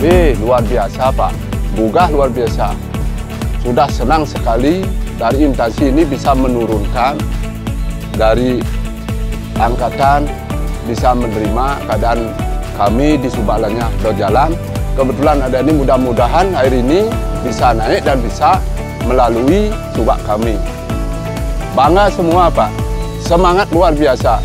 Wih, luar biasa Pak. Bugah luar biasa. Sudah senang sekali dari instansi ini bisa menurunkan dari angkatan bisa menerima keadaan kami di Subalanya berjalan. Kebetulan ada ini mudah-mudahan air ini bisa naik dan bisa melalui subak kami. Bangga semua Pak, semangat luar biasa.